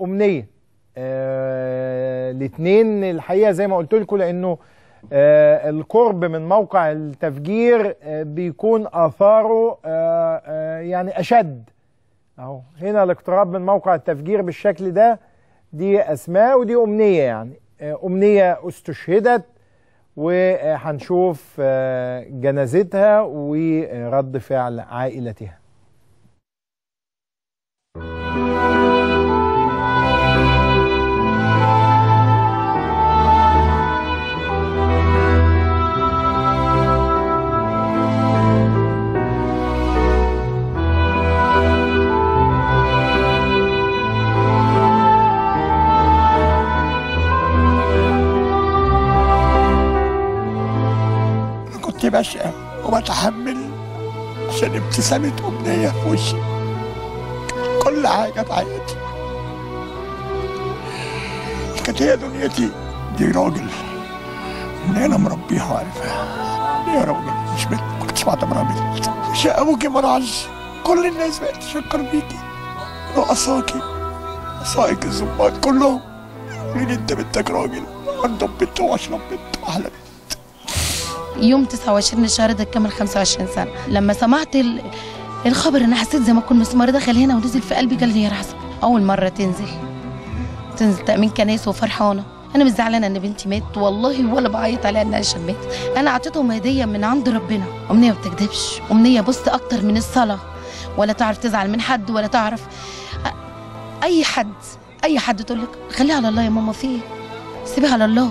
أمنية. آه الاثنين الحقيقة زي ما قلت لكم لأنه آه القرب من موقع التفجير آه بيكون آثاره آه آه يعني أشد. أهو هنا الاقتراب من موقع التفجير بالشكل ده دي أسماء ودي أمنية يعني. آه أمنية استشهدت وهنشوف آه جنازتها ورد فعل عائلتها. كنت وبتحمل عشان ابتسامة أمنية في وشي. كل حاجة في حياتي. كانت هي دنيتي. دي راجل. من أنا مربيها وعارفها دي راجل مش بنت. ما كنتش بعتبرها بنت مش أبوكي منعش كل الناس بقت تشكر بيكي. رؤساكي رؤسائك الظباط كلهم. مين أنت بنتك راجل. عندهم بنت واشرب بنت. واحلى بنت. يوم 29 الشهر ده كمل 25 سنة. لما سمعت ال... الخبر أنا حسيت زي ما كل مسمار دخل هنا ونزل في قلبي قال لي يا رحمه أول مرة تنزل. تنزل تأمين كنايس وفرحانة. أنا مش زعلانة إن بنتي ماتت والله ولا بعيط عليها إنها عشان ماتت. أنا أعطيتهم هدية من عند ربنا. أمنية ما بتكذبش أمنية بص أكتر من الصلاة. ولا تعرف تزعل من حد ولا تعرف أي حد. أي حد تقول لك خليها على الله يا ماما في إيه؟ سيبيها على الله.